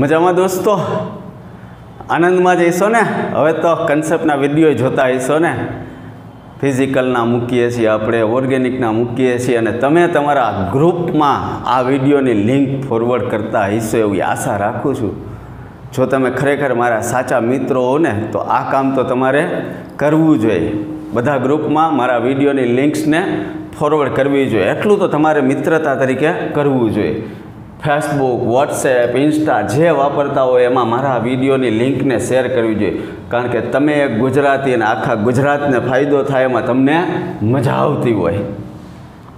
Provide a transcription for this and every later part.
મજામાં દોસ્તો? આનંદમાં જઈશો ને? હવે તો કન્સેપ્ટના વીડિયો જોતા હશો ને? ફિઝિકલના મૂકીએ છીએ આપણે ઓર્ગેનિકના મૂકીએ છીએ અને તમે તમારા ગ્રુપમાં આ વિડીયોની લિંક ફોરવર્ડ કરતા હશો એવી આશા રાખું છું. જો તમે ખરેખર મારા સાચા મિત્રો હો ને, તો આ કામ તો તમારે કરવું જોઈએ. બધા ગ્રુપમાં મારા વિડીયોની લિંક્સને ફોરવર્ડ કરવી જોઈએ. એટલું તો તમારે મિત્રતા તરીકે કરવું જોઈએ. ફેસબુક વોટ્સએપ ઇન્સ્ટા જે વાપરતા હોય એમાં મારા વિડીયોની લિંકને શેર કરવી જોઈએ. કારણ કે તમે ગુજરાતી અને આખા ગુજરાતને ફાયદો થાય એમાં તમને મજા આવતી હોય.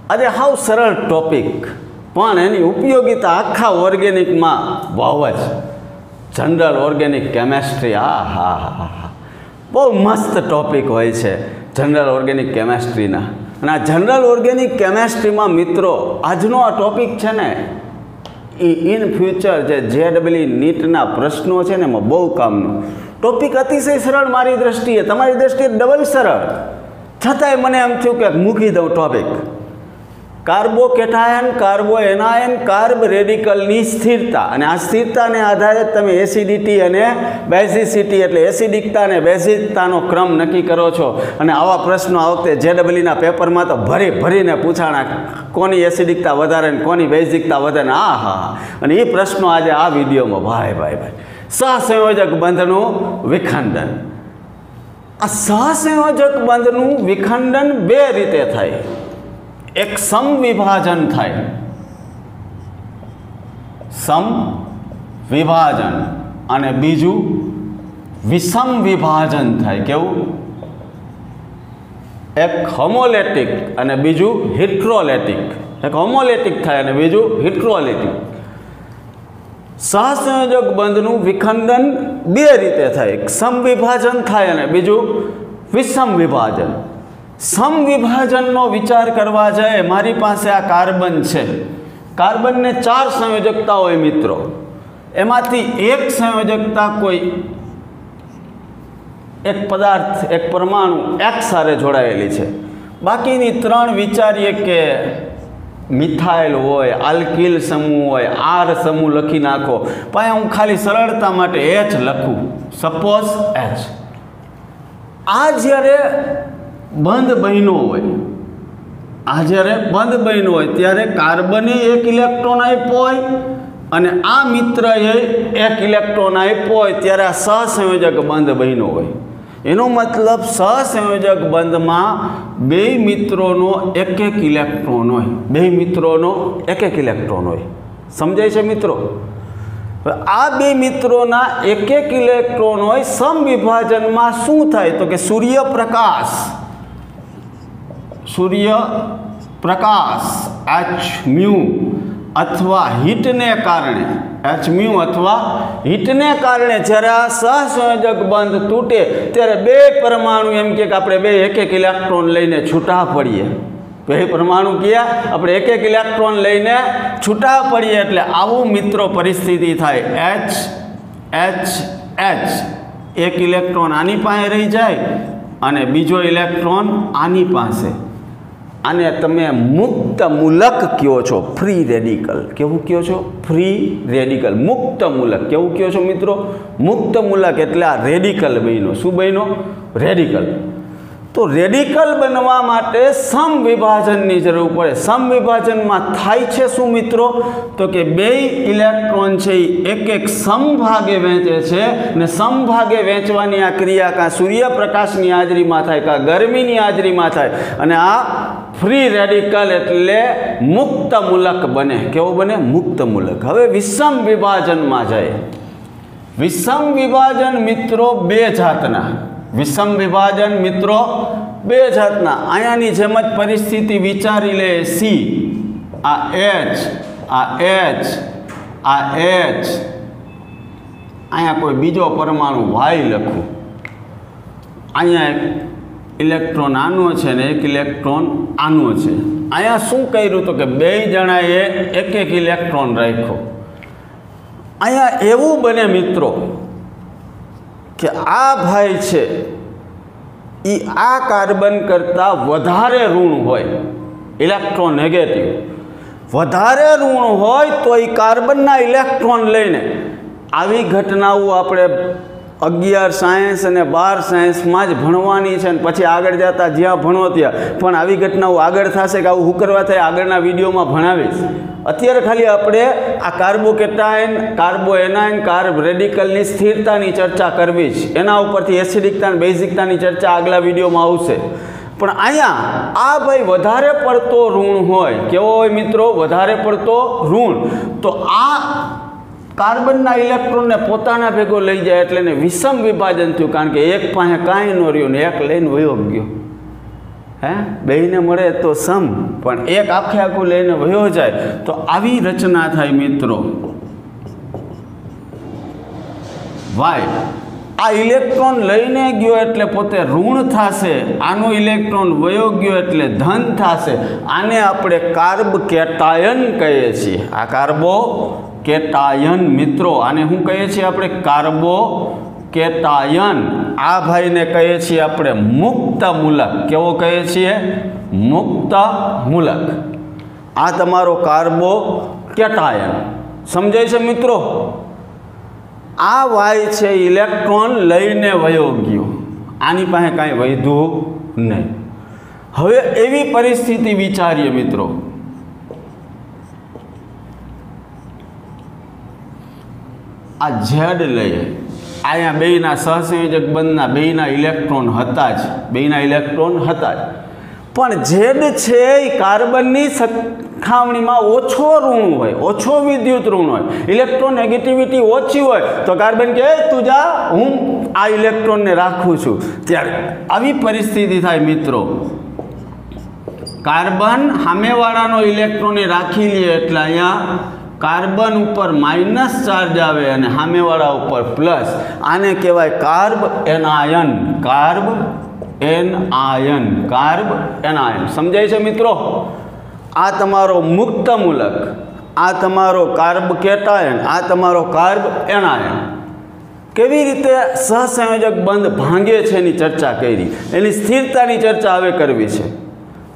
આજે હાવ સરળ ટોપિક પણ એની ઉપયોગિતા આખા ઓર્ગેનિકમાં બહુ જ. જનરલ ઓર્ગેનિક કેમેસ્ટ્રી આ, હા હા હા બહુ મસ્ત ટોપિક હોય છે જનરલ ઓર્ગેનિક કેમેસ્ટ્રીના અને આ જનરલ ઓર્ગેનિક કેમેસ્ટ્રીમાં મિત્રો, આજનો આ ટોપિક છે ને એ ઇન ફ્યુચર જે જે ડબલ્યુ નીટના પ્રશ્નો છે ને એમાં બહુ કામનું ટોપિક અતિશય સરળ મારી દ્રષ્ટિએ. તમારી દ્રષ્ટિએ ડબલ સરળ. છતાંય મને એમ થયું કે મૂકી દઉં topic carbocation carbanion, carb રેડિકલની સ્થિરતા. અને આ સ્થિરતાને આધારે તમે એસિડિટી અને બેઝિસિટી એટલે એસિડિકતા અને બેઝિકતાનો ક્રમ નક્કી કરો છો. અને આવા પ્રશ્નો આ વખતે જેડબલ્યુના પેપરમાં તો ભરી ભરીને પૂછાણા કોની એસિડિકતા વધારે ને કોની બેઝિકતા વધારે આ હા અને એ પ્રશ્નો આજે આ વિડીયોમાં ભાઈ ભાઈ ભાઈ. સહસંયોજક બંધનું વિખંડન. આ સહસંયોજક બંધનું વિખંડન બે રીતે થાય. એક સમ વિભાજન થાય. સમ વિભાજન. અને બીજું વિષમ વિભાજન થાય. કેવું? એક હોમોલેટિક અને બીજું હિટ્રોલેટિક એક હોમોલેટિક થાય અને બીજું હિટ્રોલેટિક સહસંયોજક બંધનું વિખંડન બે રીતે થાય. એક સમ વિભાજન થાય અને બીજું વિષમ વિભાજન. સમ વિભાજનનો વિચાર કરવા જાય, મારી પાસે આ કાર્બન છે. કાર્બનને ચાર સંયોજકતા હોય મિત્રો. એમાંથી એક સંયોજકતા કોઈ એક પદાર્થ, એક પરમાણુ એક સાથે જોડાયેલી છે. બાકીની ત્રણ વિચારીએ કે મિથાઇલ હોય, આલ્કિલ સમૂહ હોય, આર સમૂહ લખી નાખો. પણ હું ખાલી સરળતા માટે એચ લખું. સપોઝ એચ આ જ્યારે બંધ બહેનો હોય. આ જ્યારે બંધ બન્યો હોય, ત્યારે કાર્બને એક ઇલેક્ટ્રોન આપ્યો હોય અને આ મિત્રએ એક ઇલેક્ટ્રોન આપ્યો હોય, ત્યારે આ સહસંયોજક બંધ બહેનો હોય. એનો મતલબ સહસંયોજક બંધમાં બે મિત્રોનો એક એક ઇલેક્ટ્રોન હોય. બે મિત્રોનો એક એક ઇલેક્ટ્રોન હોય. સમજાય છે મિત્રો? આ બે મિત્રોના એક એક ઇલેક્ટ્રોન હોય, સમવિભાજનમાં શું થાય? તો કે સૂર્યપ્રકાશ. સૂર્ય પ્રકાશ એચ મ્યુ અથવા હીટને કારણે એચ મ્યુ અથવા હીટને કારણે જ્યારે આ સહસંયોજક બંધ તૂટે, ત્યારે બે પરમાણુ એમ કે આપણે બે એક એક ઇલેક્ટ્રોન લઈને છૂટા પડીએ. બે પરમાણુ કયા? આપણે એક એક ઇલેક્ટ્રોન લઈને છૂટા પડીએ એટલે આવું મિત્રો પરિસ્થિતિ થાય. એચ એચ એચ એક ઇલેક્ટ્રોન આની પાસે રહી જાય અને બીજો ઇલેક્ટ્રોન આની પાસે. આને તમે મુક્ત મૂલક કહો છો? ફ્રી રેડિકલ કેવું કહો છો? ફ્રી રેડિકલ મુક્ત મૂલક. કેવું કહો છો મિત્રો? મુક્ત મૂલક એટલે આ રેડિકલ બન્યો. શું બન્યો? રેડિકલ તો રેડિકલ બનવા માટે સમવિભાજનની જરૂર પડે. સમવિભાજનમાં થાય છે શું મિત્રો? તો કે બે ઇલેક્ટ્રોન છે એ એક એક સમભાગે વહેંચે છે ને સમભાગે વહેંચવાની આ ક્રિયા કાં સૂર્યપ્રકાશની હાજરીમાં થાય કાં ગરમીની હાજરીમાં થાય અને આ ફ્રી રેડિકલ એટલે મુક્ત મૂલક બને. કેવો બને? મુક્ત મૂલક. હવે વિષમ વિભાજનમાં જાય. વિષમ વિભાજન મિત્રો બે જાતના. વિષમ વિભાજન મિત્રો, બે જાતના. અહીંયાની જેમ જ પરિસ્થિતિ વિચારી લે સી. આ એચ આ એચ આ એચ. અહીંયા કોઈ બીજો પરમાણુ વાય લખું. અહીંયા એક ઇલેક્ટ્રોન આનો છે ને એક ઇલેક્ટ્રોન આનો છે. અહીંયા શું કર્યું તો કે બે જણાએ એક એક ઇલેક્ટ્રોન રાખ્યો. અહીંયા એવું બને મિત્રો કે આ ભાઈ છે એ આ કાર્બન કરતાં વધારે ઋણ હોય ઇલેક્ટ્રોન નેગેટિવ વધારે ઋણ હોય તો એ કાર્બનના ઇલેક્ટ્રોન લઈને આવી ઘટનાઓ આપણે અગિયાર સાયન્સ અને બાર સાયન્સમાં જ ભણવાની છે ને પછી આગળ જતા જ્યાં ભણો ત્યાં. પણ આવી ઘટનાઓ આગળ થશે કે આવું હું કરવા થાય, આગળના વિડીયોમાં ભણાવીશ. અત્યારે ખાલી આપણે આ કાર્બોકેટાઇન કાર્બો એનાઇન કાર્બ રેડિકલની સ્થિરતાની ચર્ચા કરવી જ. એના ઉપરથી એસિડિકતા અને બેઝિકતાની ચર્ચા આગલા વિડીયોમાં આવશે. પણ અહીંયા આ ભાઈ વધારે પડતો ઋણ હોય. કેવો હોય મિત્રો? વધારે પડતો ઋણ. તો આ કાર્બનના ઇલેક્ટ્રોનને પોતાના ભેગો લઈ જાય એટલે એને વિષમ વિભાજન થયું, કારણ કે એક પાસે કાંઈ ન રહ્યું ને એક લઈને વયો ગયો. હે? બેને મળે તો સમ, પણ એક આખે આખું લઈને વયો જાય. તો આવી રચના થાય મિત્રો. વાય આ ઇલેક્ટ્રોન લઈને ગયો એટલે પોતે ઋણ થશે. આનો ઇલેક્ટ્રોન વયો ગયો એટલે ધન થશે. આને આપણે કાર્બ કેટાયન કહીએ છીએ. આ કાર્બો કેટાયન મિત્રો, આને શું કહીએ છીએ આપણે કાર્બો કેટાયન આ ભાઈને કહીએ છીએ આપણે મુક્ત મૂલક કેવો કહીએ છીએ? મુક્ત મૂલક આ તમારો કાર્બો કેટાયન સમજાય છે મિત્રો? આ વાય છે ઇલેક્ટ્રોન લઈને વયો ગયો. આની પાસે કાંઈ વધ્યું નહીં. હવે એવી પરિસ્થિતિ વિચારીએ મિત્રો. આ ઝેડ લઈએ અહીંયા બેયના સહસંયોજક બંધના બેયના ઇલેક્ટ્રોન હતા જ. બેયના ઇલેક્ટ્રોન હતા જ. પણ ઝેડ છે એ કાર્બનની સરખામણીમાં ઓછો ઋણ હોય, ઓછો વિદ્યુત ઋણ હોય. ઇલેક્ટ્રોન નેગેટિવિટી ઓછી હોય, તો કાર્બન કહે, તું જા, હું આ ઇલેક્ટ્રોનને રાખું છું. ત્યારે આવી પરિસ્થિતિ થાય મિત્રો. કાર્બન સામેવાળાનો ઇલેક્ટ્રોને રાખી લે એટલે અહીંયા કાર્બન ઉપર માઇનસ ચાર્જ આવે અને સામેવાળા ઉપર પ્લસ. આને કહેવાય carbanion carbanion carbanion સમજાય છે મિત્રો? આ તમારો મુક્ત મૂલક. આ તમારો કાર્બ કેટાયન. આ તમારો કાર્બ એનાયન કેવી રીતે સહસંયોજક બંધ ભાંગે છે એની ચર્ચા કરી? એની સ્થિરતાની ચર્ચા હવે કરવી છે.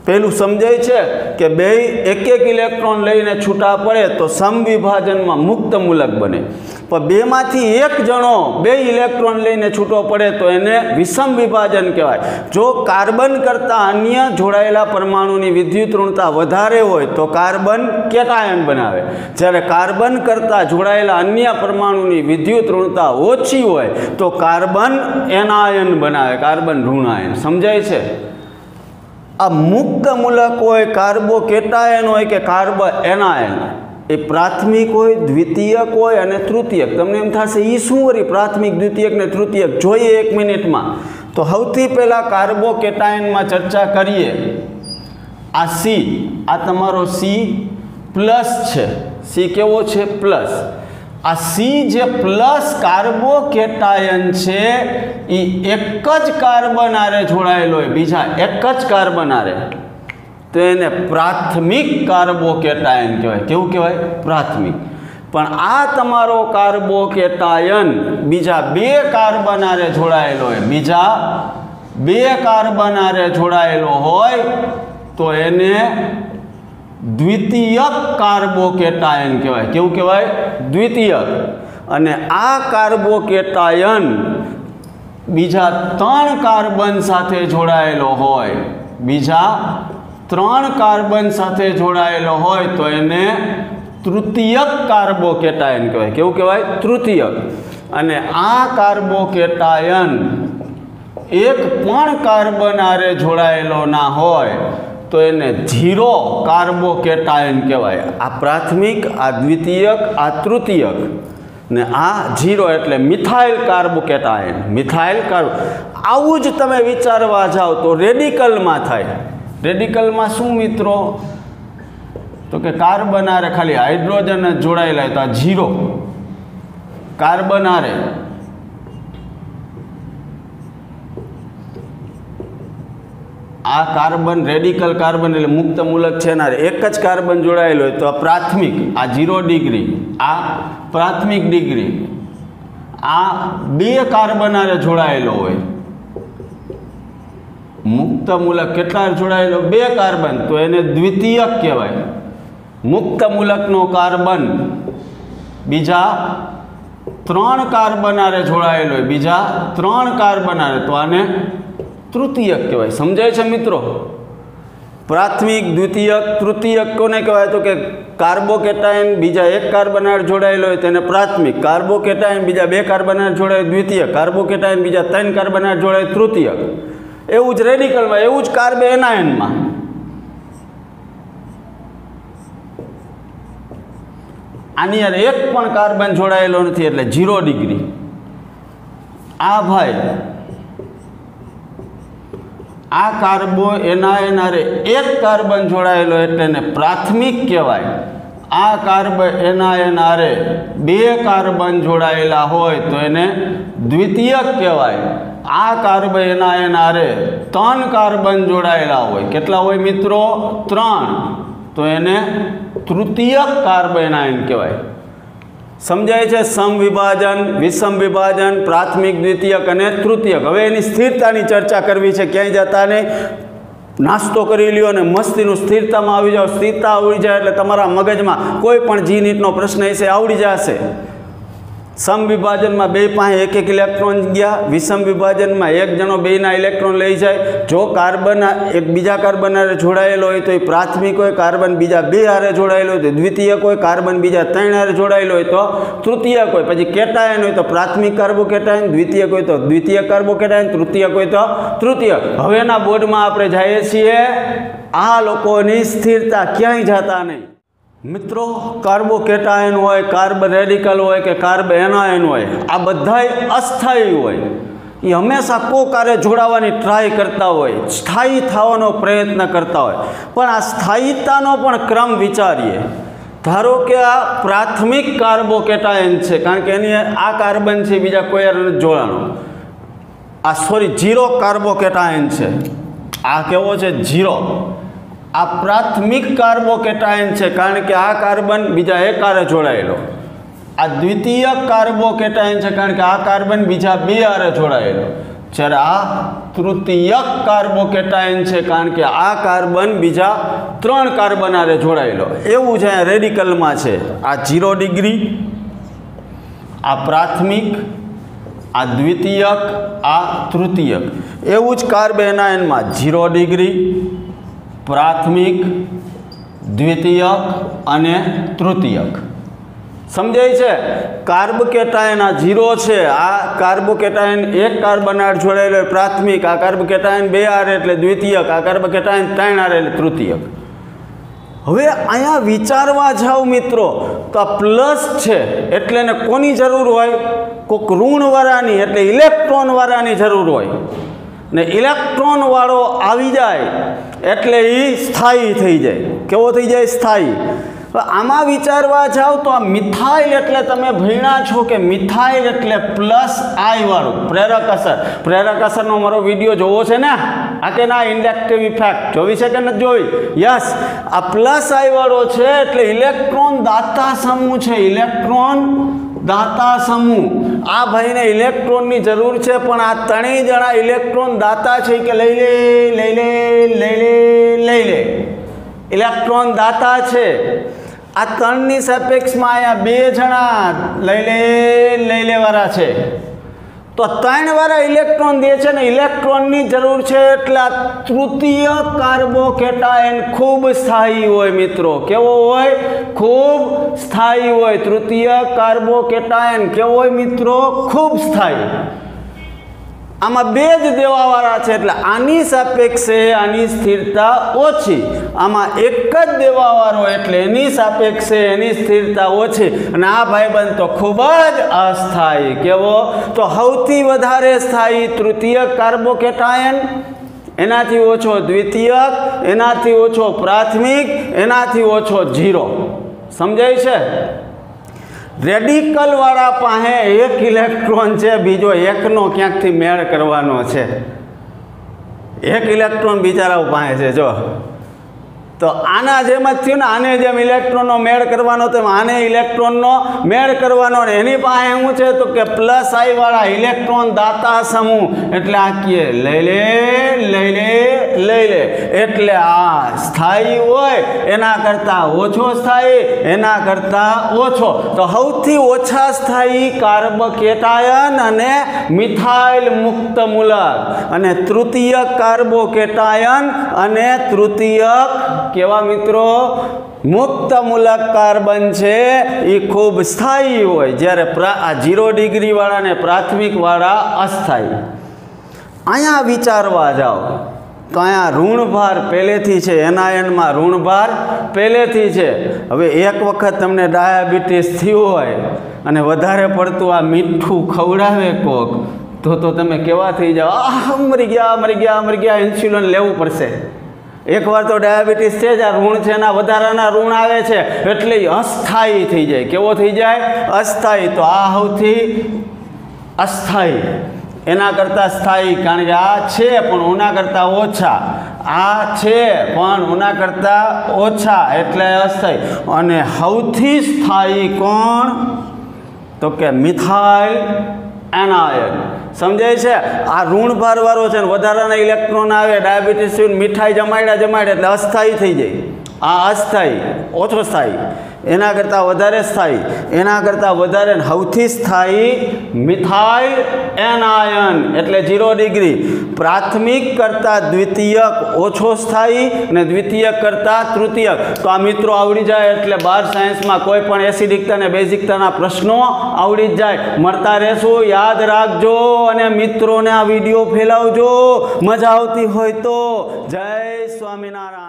પહેલું સમજાય છે કે બે એક એક ઇલેક્ટ્રોન લઈને છૂટા પડે તો સમવિભાજનમાં મુક્ત મૂલક બને. પણ બેમાંથી એક જણો બે ઇલેક્ટ્રોન લઈને છૂટો પડે તો એને વિષમ વિભાજન કહેવાય. જો કાર્બન કરતાં અન્ય જોડાયેલા પરમાણુની વિદ્યુત ઋણતા વધારે હોય તો કાર્બન કેટાયન બનાવે. જ્યારે કાર્બન કરતાં જોડાયેલા અન્ય પરમાણુની વિદ્યુત ઋણતા ઓછી હોય તો કાર્બન એનાયન બનાવે, કાર્બન ઋણાયન. સમજાય છે? આ મુક્ત મૂલક હોય, કાર્બો કેટાયન હોય કે કાર્બ એનાયન, એ પ્રાથમિક હોય, દ્વિતીયક હોય અને તૃતીયક. તમને એમ થશે એ શું વળી પ્રાથમિક, દ્વિતીયક ને તૃતીયક? જોઈએ એક મિનિટમાં. તો સૌથી પહેલાં કાર્બો કેટાયનમાં ચર્ચા કરીએ. આ સી, આ તમારો સી પ્લસ છે. સી કેવો છે? પ્લસ. આ સી જે પ્લસ કાર્બોકેટાયન છે એ એક જ કાર્બન આરે જોડાયેલો હોય. બીજા એક જ કાર્બન આરે. તો એને પ્રાથમિક કાર્બોકેટાયન કહેવાય. કેવું કહેવાય? પ્રાથમિક. પણ આ તમારો કાર્બોકેટાયન બીજા બે કાર્બન આરે જોડાયેલો હોય. બીજા બે કાર્બન આરે જોડાયેલો હોય, તો એને દ્વિતીયક કાર્બોકેટાયન કહેવાય. કેવું કહેવાય? દ્વિતીયક અને આ કાર્બોકેટાયન બીજા ત્રણ કાર્બન સાથે જોડાયેલો હોય, બીજા ત્રણ કાર્બન સાથે જોડાયેલો હોય, તો એને તૃતીયક કાર્બોકેટાયન કહેવાય. કેવું કહેવાય? તૃતીયક અને આ કાર્બોકેટાયન એક પણ કાર્બન આરે જોડાયેલો ના હોય તો એને ઝીરો કાર્બોકેટાયન કહેવાય. આ પ્રાથમિક, આ દ્વિતીયક, આ તૃતીયક. ને આ ઝીરો એટલે મિથાઇલ કાર્બોકેટાયન. મિથાઇલ કાર્બો આવું જ તમે વિચારવા જાઓ તો રેડિકલમાં થાય. રેડિકલમાં શું મિત્રો? તો કે કાર્બન આરે ખાલી હાઇડ્રોજન જ જોડાયેલા તો આ ઝીરો કાર્બન આરે આ કાર્બન રેડિકલ કાર્બન એટલે મુક્ત મૂલક છે ને એક જ કાર્બન જોડાયેલો હોય તો આ પ્રાથમિક, આ ઝીરો ડિગ્રી, આ પ્રાથમિક ડિગ્રી, આ બે કાર્બન આરે જોડાયેલો હોય. મુક્ત મૂલક કેટલા જોડાયેલો? બે કાર્બન, તો એને દ્વિતીયક કહેવાય. મુક્ત મૂલકનો કાર્બન બીજા ત્રણ કાર્બન આરે જોડાયેલો હોય, બીજા ત્રણ કાર્બન આરે, તો આને તૃતીયક કહેવાય. સમજાય છે મિત્રો? પ્રાથમિક દ્વિતીયક તૃતીયક કોને કહેવાય? તો કે કાર્બોકેટાયન બીજા એક કાર્બનાર જોડાયેલો હોય તેને પ્રાથમિક. કાર્બોકેટાયન બીજા બે કાર્બનાર જોડાય, દ્વિતીય. કાર્બોકેટાયન બીજા ત્રણ કાર્બનાર જોડાય તૃતીયક એવું જ રેડિકલમાં, એવું જ કાર્બે એનાયનમાં આની યાર એક પણ કાર્બન જોડાયેલો નથી, એટલે ઝીરો ડિગ્રી. આ ભાઈ આ કાર્બો એના એનારે એક કાર્બન જોડાયેલો એટલે એને પ્રાથમિક કહેવાય. આ કાર્બ એના એનારે બે કાર્બન જોડાયેલા હોય તો એને દ્વિતીયક કહેવાય. આ કાર્બ એના એનારે ત્રણ કાર્બન જોડાયેલા હોય. કેટલા હોય મિત્રો? ત્રણ. તો એને તૃતીયક કાર્બેનાયન કહેવાય. સમજાય છે સમ વિભાજન વિષમ વિભાજન, પ્રાથમિક, દ્વિતીયક અને તૃતીયક. હવે એની સ્થિરતાની ચર્ચા કરવી છે, ક્યાંય જતા નહીં. નાસ્તો કરી લ્યો અને મસ્તીનું સ્થિરતામાં આવી જાઓ. સ્થિરતા આવડી જાય એટલે તમારા મગજમાં કોઈ પણ જી પ્રશ્ન હશે, આવડી જશે. સમ વિભાજનમાં બે પાસે એક એક ઇલેક્ટ્રોન ગયા. વિષમ વિભાજનમાં એક જણો બેના ઇલેક્ટ્રોન લઈ જાય. જો કાર્બન એક બીજા કાર્બન હારે જોડાયેલો હોય તો એ પ્રાથમિક હોય કાર્બન બીજા બે હારે જોડાયેલો હોય તો દ્વિતીય કોઈ કાર્બન બીજા ત્રણ હારે જોડાયેલો હોય તો તૃતીય કોઈ. પછી કેટાયન હોય તો પ્રાથમિક કાર્બોકેટાયન દ્વિતીય કોઈ તો દ્વિતીય કાર્બોકેટાયન તૃતીય હોય તો તૃતીય. હવેના બોર્ડમાં આપણે જઈએ છીએ, આ લોકોની સ્થિરતા ક્યાંય જતા નહીં. મિત્રો કાર્બોકેટાયન હોય કાર્બ રેડિકલ હોય કે કાર્બ એનાયન હોય, આ બધાય અસ્થાયી હોય. એ હંમેશા કોકારે જોડાવાની ટ્રાય કરતા હોય, સ્થાયી થવાનો પ્રયત્ન કરતા હોય. પણ આ સ્થાયીતાનો પણ ક્રમ વિચારીએ. ધારો કે આ પ્રાથમિક કાર્બોકેટાયન છે, કારણ કે એની આ કાર્બન છે, બીજા કોઈ જોડાણો. આ સોરી જીરો કાર્બોકેટાયન છે. આ કેવો છે? જીરો આ પ્રાથમિક કાર્બોકેટાયન છે, કારણ કે આ કાર્બન બીજા એક આરે જોડાયેલો. આ દ્વિતીય કાર્બોકેટાયન છે, કારણ કે આ કાર્બન બીજા બે આરે જોડાયેલો. જ્યારે આ તૃતીયક કાર્બોકેટાયન છે, કારણ કે આ કાર્બન બીજા ત્રણ કાર્બન આરે જોડાયેલો. એવું છે રેડિકલમાં છે. આ જીરો ડિગ્રી. આ પ્રાથમિક, આ દ્વિતીયક, આ તૃતીયક. એવું જ કાર્બેનાયનમાં જીરો ડિગ્રી પ્રાથમિક, દ્વિતીયક અને તૃતીયક. સમજાય છે? કાર્બકેટાયન આ ઝીરો છે. આ કાર્બોકેટાયન એક કાર્બનાટ જોડાયેલો પ્રાથમિક. આ કાર્બકેટાયન બે આર એટલે દ્વિતીયક. આ કાર્બકેટાયન ત્રણ આર એટલે તૃતીયક. હવે અહીંયા વિચારવા જાઓ મિત્રો, તો આ પ્લસ છે, એટલે એને કોની જરૂર હોય? કોઈક ઋણવાળાની એટલે ઇલેક્ટ્રોનવાળાની જરૂર હોય. ને ઇલેક્ટ્રોનવાળો આવી જાય એટલે એ સ્થાયી થઈ જાય. કેવો થઈ જાય? સ્થાયી. આમાં વિચારવા જાઓ તો આ મિથાઇલ એટલે તમે ભણ્યા છો કે મિથાઇલ એટલે પ્લસ આઈવાળું પ્રેરક અસર. પ્રેરક અસરનો મારો વીડિયો જોવો છે ને? આ કે ના ઇન્ડક્ટિવ ઇફેક્ટ જોવી છે કે નથી જોવી? યસ. આ પ્લસ આઈવાળો છે એટલે ઇલેક્ટ્રોન દાતા સમૂહ છે. ઇલેક્ટ્રોન દાતા સમૂહ. આ ભાઈને ઇલેક્ટ્રોનની જરૂર છે, પણ આ ત્રણેય જણા ઇલેક્ટ્રોન દાતા છે કે લઈ લે લઈ લે લઈ લે લઈ લે. ઇલેક્ટ્રોન દાતા છે. આ ત્રણની સાપેક્ષમાં અહીંયા બે જણા લઈ લે, લઈ લેવાળા છે. તો ત્રણવાળા ઇલેક્ટ્રોન દે છે ને ઇલેક્ટ્રોનની જરૂર છે એટલે આ તૃતીય કાર્બોકેટાયન ખૂબ સ્થાયી હોય મિત્રો. કેવો હોય? ખૂબ સ્થાયી હોય. તૃતીય કાર્બોકેટાયન કેવો હોય મિત્રો? ખૂબ સ્થાયી. આમાં બે જ દેવાવાળા છે એટલે આની સાપેક્ષે આની સ્થિરતા ઓછી. આમાં એક જ દેવાવાળો એટલે એની સાપેક્ષે એની સ્થિરતા ઓછી. અને આ ભાઈબંધ તો ખૂબ જ અસ્થાયી. કેવો? તો સૌથી વધારે સ્થાયી તૃતીય કાર્બોકેટાયન. એનાથી ઓછો દ્વિતીયક એનાથી ઓછો પ્રાથમિક, એનાથી ઓછો જીરો. સમજાય છે? રેડિકલવાળા પાસે એક ઇલેક્ટ્રોન છે, બીજો એકનો ક્યાંકથી મેળ કરવાનો છે? એક ઇલેક્ટ્રોન બિચારાઓ પાસે છે, જો. તો આના જેમ જ થયું ને આને જેમ ઇલેક્ટ્રોનનો મેળ કરવાનો તેમ આને ઇલેક્ટ્રોનનો મેળ કરવાનો ને એની પાસે શું છે તો કે પ્લસ આઈવાળા ઇલેક્ટ્રોન દાતા સમૂહ. એટલે આ કીએ, લઈ લે લઈ લે લઈ લે. એટલે આ સ્થાયી હોય, એના કરતાં ઓછો સ્થાયી, એના કરતાં ઓછો. તો સૌથી ઓછા સ્થાયી કાર્બોકેટાયન અને મિથાઇલ મુક્ત મૂલક. અને તૃતીયક કાર્બોકેટાયન અને તૃતીયક કેવા મિત્રો? મુક્ત મૂલક કાર્બન છે એ ખૂબ સ્થાયી હોય જ્યારે આ જીરો ડિગ્રીવાળા ને પ્રાથમિકવાળા અસ્થાયી. અહીંયા વિચારવા જાઓ. તો અહીંયા ઋણભાર પહેલેથી છે એનાયનમાં ઋણભાર પહેલેથી છે. હવે એક વખત તમને ડાયાબિટીસ થયું હોય અને વધારે પડતું આ મીઠું ખવડાવે કોક, તો તો તમે કેવા થઈ જાઓ આ મરી ગયા મરી ગયા મરી ગયા ઇન્સ્યુલિન લેવું પડશે. એકવાર તો ડાયાબિટીસ છે જ, આ ઋણ છે એના વધારાના ઋણ આવે છે, એટલે અસ્થાયી થઈ જાય. કેવો થઈ જાય? અસ્થાયી. તો આ સૌથી અસ્થાયી. એના કરતાં સ્થાયી, કારણ કે આ છે, પણ ઓના કરતાં ઓછા. આ છે, પણ ઓના કરતાં ઓછા, એટલે અસ્થાયી. અને સૌથી સ્થાયી કોણ? તો કે મિથાઇલ એનાયન. સમજાય છે? આ ઋણ ભારવાળો છે ને વધારાના ઇલેક્ટ્રોન આવે, ડાયાબિટીસ મીઠાઈ જમાડ્યા જમાડ્યા એટલે અસ્થાયી થઈ જાય. આ અસ્થાયી ઓછો સ્થાયી એના કરતાં વધારે સ્થાયી એના કરતાં વધારે સૌથી સ્થાયી મિથાઇલ એનાયન, એટલે ઝીરો ડિગ્રી પ્રાથમિક કરતાં દ્વિતીયક ઓછો સ્થાયી અને દ્વિતીયક કરતાં તૃતીયક. તો આ મિત્રો આવડી જાય એટલે બાર સાયન્સમાં કોઈ પણ એસિડિકતા અને બેઝિકતાના પ્રશ્નો આવડી જ જાય. મળતા રહેશું, યાદ રાખજો અને મિત્રોને આ વીડિયો ફેલાવજો. મજા આવતી હોય તો જય સ્વામિનારાયણ.